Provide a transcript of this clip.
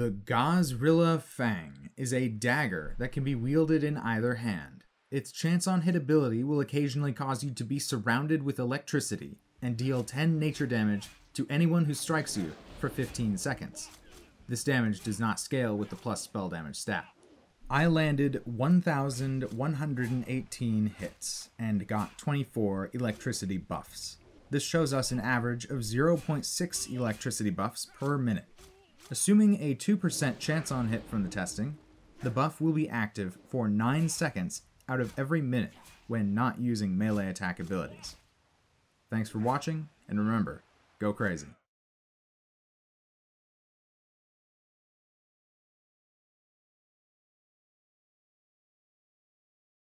The Gahz'Rilla Fang is a dagger that can be wielded in either hand. Its chance on hit ability will occasionally cause you to be surrounded with electricity and deal 10 nature damage to anyone who strikes you for 15 seconds. This damage does not scale with the plus spell damage stat. I landed 1,118 hits and got 24 electricity buffs. This shows us an average of 0.6 electricity buffs per minute. Assuming a 2% chance on hit from the testing, the buff will be active for 9 seconds out of every minute when not using melee attack abilities. Thanks for watching, and remember, go crazy.